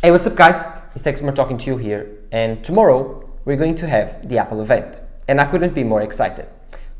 Hey, what's up guys? It's Techsumer talking to you here and tomorrow we're going to have the Apple event and I couldn't be more excited.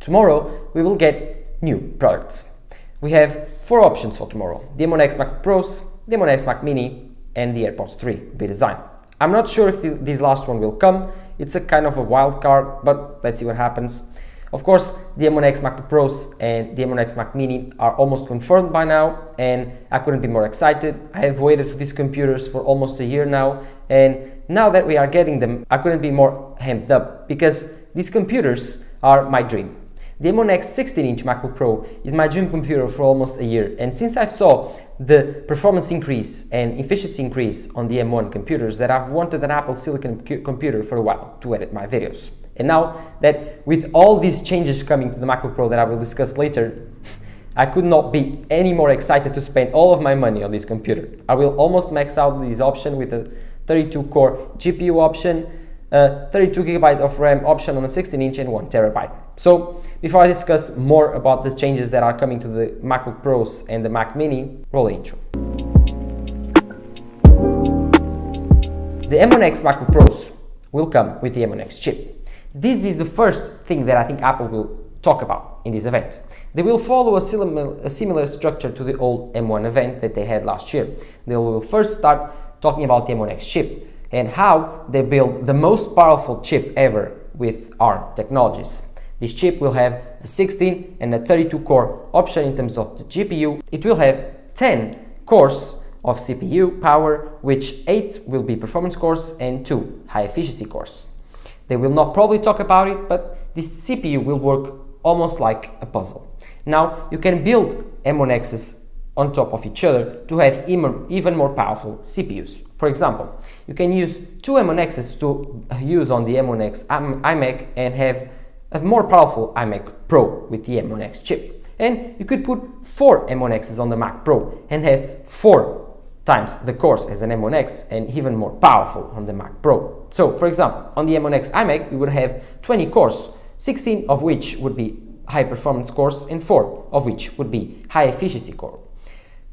Tomorrow we will get new products. We have four options for tomorrow. The M1 X Mac Pros, the M1 X Mac Mini and the AirPods 3 redesign. I'm not sure if this last one will come. It's a kind of a wild card, but let's see what happens. Of course, the M1X MacBook Pros and the M1X Mac Mini are almost confirmed by now, and I couldn't be more excited. I have waited for these computers for almost a year now, and now that we are getting them, I couldn't be more amped up because these computers are my dream. The M1X 16-inch MacBook Pro is my dream computer for almost a year, and since I saw the performance increase and efficiency increase on the M1 computers that I've wanted an Apple Silicon computer for a while to edit my videos. And now that with all these changes coming to the MacBook Pro that I will discuss later, I could not be any more excited to spend all of my money on this computer. I will almost max out this option with a 32 core GPU option, a 32 gigabyte of RAM option on a 16 inch and 1 terabyte. So before I discuss more about the changes that are coming to the MacBook Pros and the Mac Mini, roll intro. The M1X MacBook Pros will come with the M1X chip. This is the first thing that I think Apple will talk about in this event. They will follow a similar, a similar structure to the old M1 event that they had last year. They will first start talking about the M1X chip and how they build the most powerful chip ever with ARM technologies. This chip will have a 16 and a 32 core option in terms of the GPU. It will have 10 cores of CPU power, which 8 will be performance cores and 2 high efficiency cores. They will not probably talk about it, but this CPU will work almost like a puzzle. Now, you can build M1Xs on top of each other to have even more powerful CPUs. For example, you can use two M1Xs to use on the M1X iMac and have a more powerful iMac Pro with the M1X chip. And you could put four M1Xs on the Mac Pro and have four times the cores as an M1X and even more powerful on the Mac Pro. So, for example, on the M1X iMac, you would have 20 cores, 16 of which would be high performance cores and 4 of which would be high efficiency core.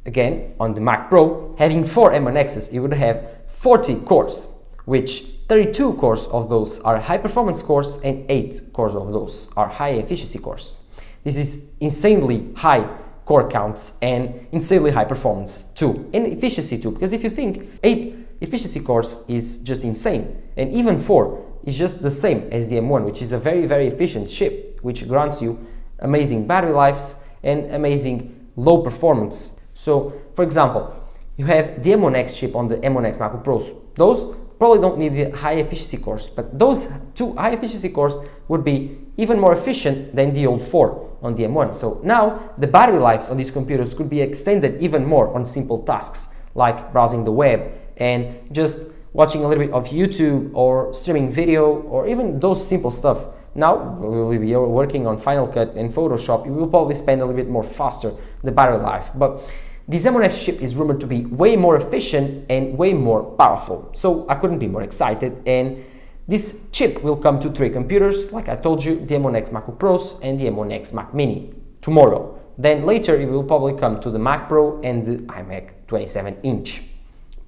Again, on the Mac Pro, having 4 M1Xs, you would have 40 cores, which 32 cores of those are high performance cores and 8 cores of those are high efficiency cores. This is insanely high core counts and insanely high performance too, and efficiency too, because if you think 8 efficiency cores is just insane, and even 4 is just the same as the M1, which is a very, very efficient chip, which grants you amazing battery lives and amazing low performance. So, for example, you have the M1X chip on the M1X MacBook Pros. Those probably don't need the high efficiency cores, but those two high efficiency cores would be even more efficient than the old 4 on the M1. So now the battery lives on these computers could be extended even more on simple tasks like browsing the web and just watching a little bit of YouTube or streaming video or even those simple stuff. Now we will be working on Final Cut and Photoshop. You will probably spend a little bit more faster the battery life, but the M1X chip is rumored to be way more efficient and way more powerful, so I couldn't be more excited. And this chip will come to three computers, like I told you, the M1X MacBook Pros and the M1X Mac Mini tomorrow. Then later it will probably come to the Mac Pro and the iMac 27 inch.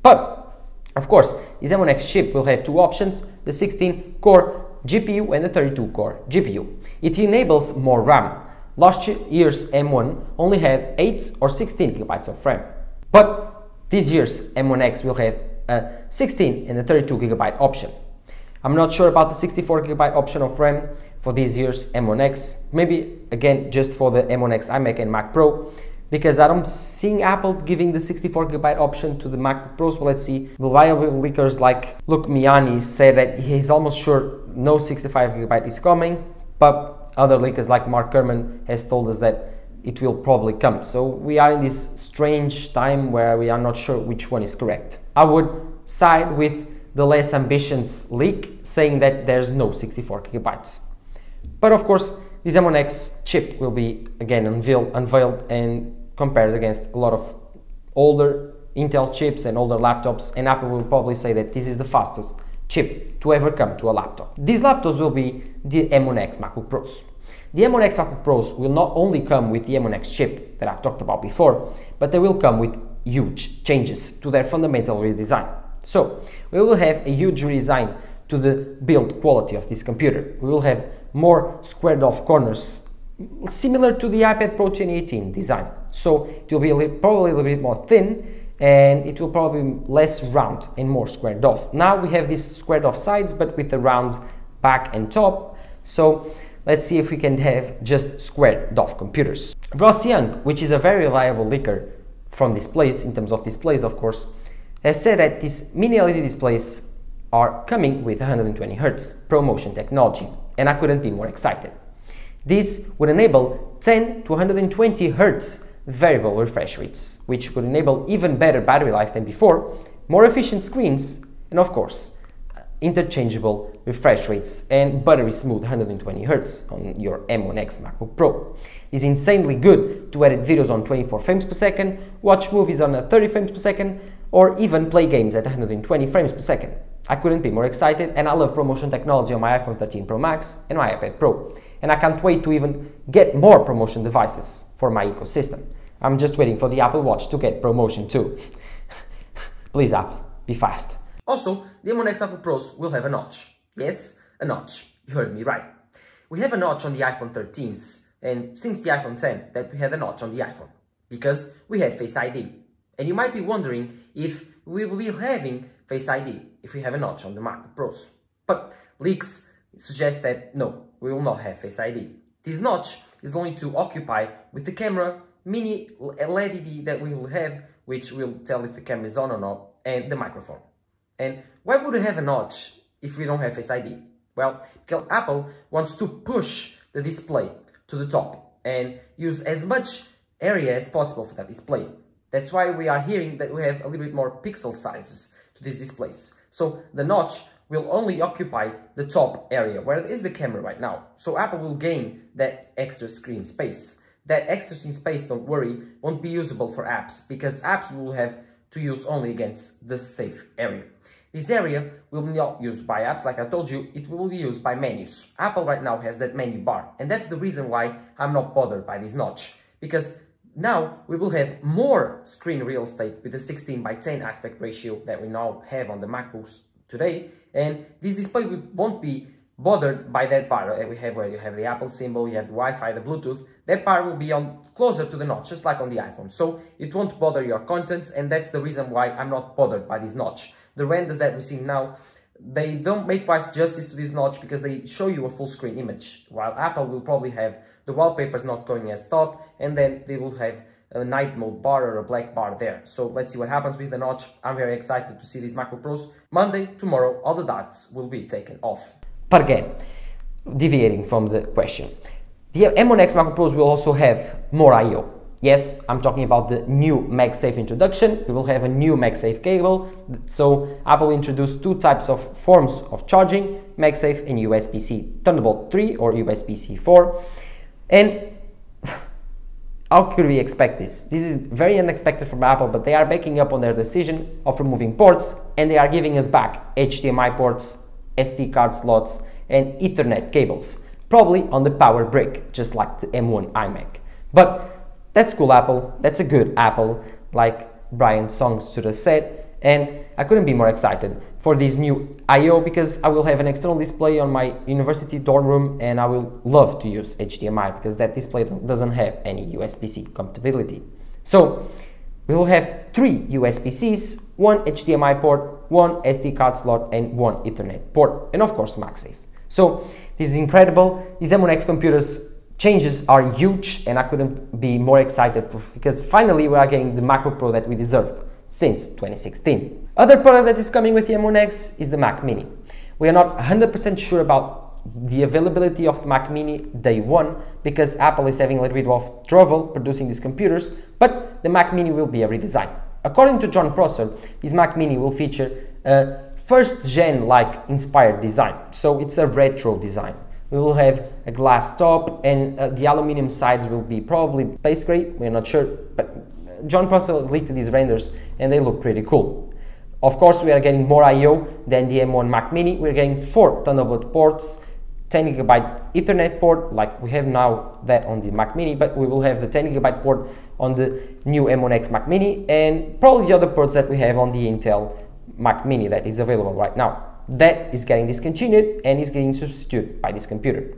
But of course, this M1X chip will have two options, the 16 core GPU and the 32 core GPU. It enables more RAM, Last year's M1 only had 8 or 16 gigabytes of RAM. But this year's M1X will have a 16 and a 32 gigabyte option. I'm not sure about the 64 gigabyte option of RAM for this year's M1X. Maybe again just for the M1X iMac and Mac Pro because I don't see Apple giving the 64 gigabyte option to the Mac Pros. Well, let's see. Reliable leakers like Luke Miani say that he's almost sure no 65 gigabyte is coming, but other leakers like Mark Gurman has told us that it will probably come. So we are in this strange time where we are not sure which one is correct. I would side with the less ambitions leak saying that there's no 64 gigabytes. But of course, this M1X chip will be again unveiled, unveiled and compared against a lot of older Intel chips and older laptops and Apple will probably say that this is the fastest chip to ever come to a laptop. These laptops will be the M1X MacBook Pros. The M1X MacBook Pros will not only come with the M1X chip that I've talked about before, but they will come with huge changes to their fundamental redesign. So we will have a huge redesign to the build quality of this computer. We will have more squared off corners, similar to the iPad Pro 2018 design. So it will be a little, probably a little bit more thin and it will probably be less round and more squared off. Now we have these squared off sides but with a round back and top. So let's see if we can have just squared off computers. Ross Young, which is a very reliable leaker from this place, in terms of displays of course, has said that these mini LED displays are coming with 120 Hz ProMotion technology, and I couldn't be more excited. This would enable 10 to 120 Hz variable refresh rates, which would enable even better battery life than before, more efficient screens, and of course, interchangeable refresh rates and buttery smooth 120 Hz on your M1X MacBook Pro. It's insanely good to edit videos on 24 frames per second, watch movies on 30 frames per second, or even play games at 120 frames per second. I couldn't be more excited and I love ProMotion technology on my iPhone 13 Pro Max and my iPad Pro. And I can't wait to even get more ProMotion devices for my ecosystem. I'm just waiting for the Apple Watch to get ProMotion too. Please Apple, be fast. Also, the M1X Apple Pros will have a notch. Yes, a notch. You heard me right. We have a notch on the iPhone 13s and since the iPhone 10 that we had a notch on the iPhone because we had Face ID. And you might be wondering if we will be having Face ID if we have a notch on the MacBook Pros. But leaks suggest that no, we will not have Face ID. This notch is going to occupy with the camera, mini LED that we will have, which will tell if the camera is on or not, and the microphone. And why would we have a notch if we don't have Face ID? Well, because Apple wants to push the display to the top and use as much area as possible for that display. That's why we are hearing that we have a little bit more pixel sizes to these displays. So the notch will only occupy the top area where is the camera right now. So Apple will gain that extra screen space. That extra screen space, don't worry, won't be usable for apps because apps will have to use only against the safe area. This area will be not used by apps, like I told you, it will be used by menus. Apple right now has that menu bar, and that's the reason why I'm not bothered by this notch, because now we will have more screen real estate with the 16 by 10 aspect ratio that we now have on the MacBooks today. And this display won't be bothered by that bar that we have where you have the Apple symbol, you have the Wi-Fi, the Bluetooth. That bar will be on closer to the notch, just like on the iPhone. So it won't bother your content and that's the reason why I'm not bothered by this notch. The renders that we see now they don't make quite justice to this notch because they show you a full screen image, while Apple will probably have the wallpapers not going as top, and then they will have a night mode bar or a black bar there. So let's see what happens with the notch. I'm very excited to see these MacBook Pros. Monday, tomorrow, all the dots will be taken off. Again, deviating from the question, the M1X MacBook Pros will also have more I.O. Yes, I'm talking about the new MagSafe introduction. We will have a new MagSafe cable. So Apple introduced two types of forms of charging, MagSafe and USB-C Thunderbolt 3 or USB-C 4. And how could we expect this? This is very unexpected from Apple, but they are backing up on their decision of removing ports and they are giving us back HDMI ports, SD card slots, and Ethernet cables, probably on the power brick, just like the M1 iMac. But that's cool Apple, that's a good Apple, like Brian Songs should have said, and I couldn't be more excited for this new I.O. because I will have an external display on my university dorm room and I will love to use HDMI because that display doesn't have any USB-C compatibility. So we will have three USB-Cs, one HDMI port, one SD card slot and one Ethernet port and of course MagSafe. So this is incredible. These M1X computers changes are huge and I couldn't be more excited for, because finally we are getting the MacBook Pro that we deserved since 2016. Other product that is coming with the M1X is the Mac Mini. We are not 100% sure about the availability of the Mac Mini day one because Apple is having a little bit of trouble producing these computers, but the Mac Mini will be a redesign. According to Jon Prosser, this Mac Mini will feature a first gen like inspired design, so it's a retro design. We will have a glass top and uh, the aluminum sides will be probably space gray, we're not sure, but Jon Prosser leaked these renders and they look pretty cool. Of course, we are getting more I.O. than the M1 Mac Mini. We're getting four Thunderbolt ports, 10 gigabyte Ethernet port, like we have now that on the Mac Mini, but we will have the 10 gigabyte port on the new M1X Mac Mini and probably the other ports that we have on the Intel Mac Mini that is available right now. That is getting discontinued and is getting substituted by this computer.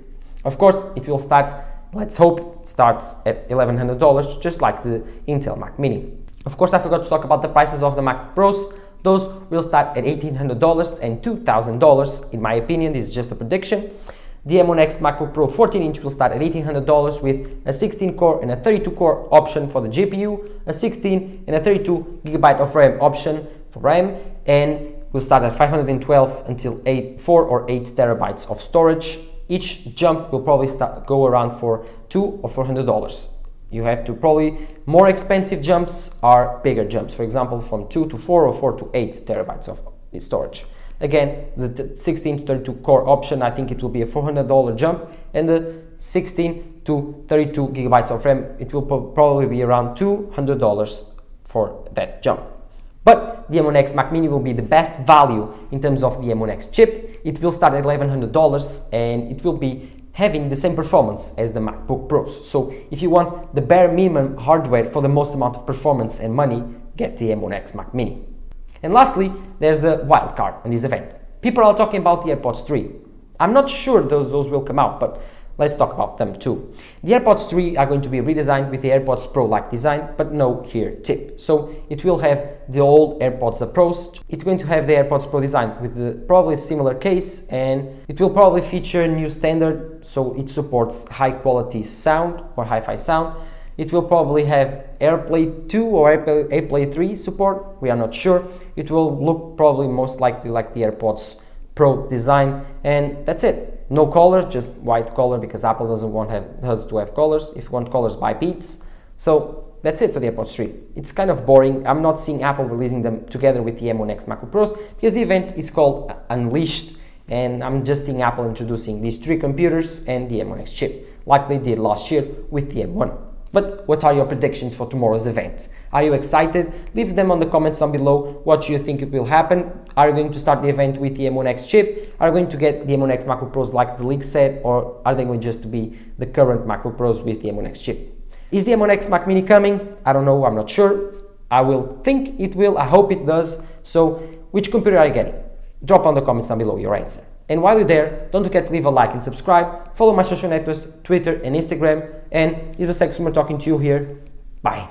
Of course, it will start, let's hope, starts at $1,100, just like the Intel Mac Mini. Of course, I forgot to talk about the prices of the Mac Pros. Those will start at $1,800 and $2,000. In my opinion, this is just a prediction. The M1X MacBook Pro 14 inch will start at $1,800 with a 16 core and a 32 core option for the GPU, a 16 and a 32 gigabyte of RAM option for RAM, and will start at 512 until 8, 4 or 8 terabytes of storage. Each jump will probably start, go around for two or four hundred dollars. You have to probably more expensive jumps are bigger jumps. For example, from two to four or four to eight terabytes of storage. Again, the 16 to 32 core option, I think it will be a $400 jump, and the 16 to 32 gigabytes of RAM, it will probably be around $200 for that jump. But the M1X Mac Mini will be the best value in terms of the M1X chip. It will start at $1,100 and it will be having the same performance as the MacBook Pros. So if you want the bare minimum hardware for the most amount of performance and money, get the M1X Mac Mini. And lastly, there's the wild card on this event. People are talking about the AirPods 3. I'm not sure those, those will come out, but let's talk about them too. The AirPods 3 are going to be redesigned with the AirPods Pro-like design, but no ear tip. So it will have the old AirPods approach. It's going to have the AirPods Pro design with the probably similar case, and it will probably feature a new standard, so it supports high quality sound or hi-fi sound it will probably have AirPlay 2 or AirPlay 3 support, we are not sure. It will look probably most likely like the AirPods Pro design and that's it. No colors, just white color because Apple doesn't want have, us to have colors. If you want colors, buy Beats. So that's it for the AirPods 3. It's kind of boring. I'm not seeing Apple releasing them together with the M1X MacBook Pros because the event is called Unleashed and I'm just seeing Apple introducing these three computers and the M1X chip like they did last year with the M1. But what are your predictions for tomorrow's event? Are you excited? Leave them on the comments down below. What do you think it will happen? Are you going to start the event with the M1X chip? Are you going to get the M1X MacBook Pros like the leak said? Or are they going just to be the current MacBook Pros with the M1X chip? Is the M1X Mac Mini coming? I don't know, I'm not sure. I will think it will, I hope it does. So, which computer are you getting? Drop on the comments down below your answer. And while you're there, don't forget to leave a like and subscribe. Follow my social networks, Twitter and Instagram. And it was Tech Talking to you here. Bye.